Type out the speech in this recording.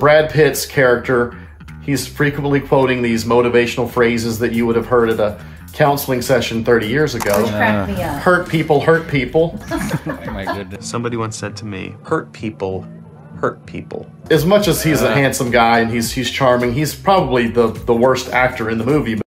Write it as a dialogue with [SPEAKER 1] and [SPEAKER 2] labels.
[SPEAKER 1] Brad Pitt's character, he's frequently quoting these motivational phrases that you would have heard at a counseling session 30 years ago.
[SPEAKER 2] Uh.
[SPEAKER 1] Hurt people, hurt people.
[SPEAKER 3] Somebody once said to me, hurt people, hurt people.
[SPEAKER 1] As much as he's a uh. handsome guy and he's he's charming, he's probably the, the worst actor in the movie.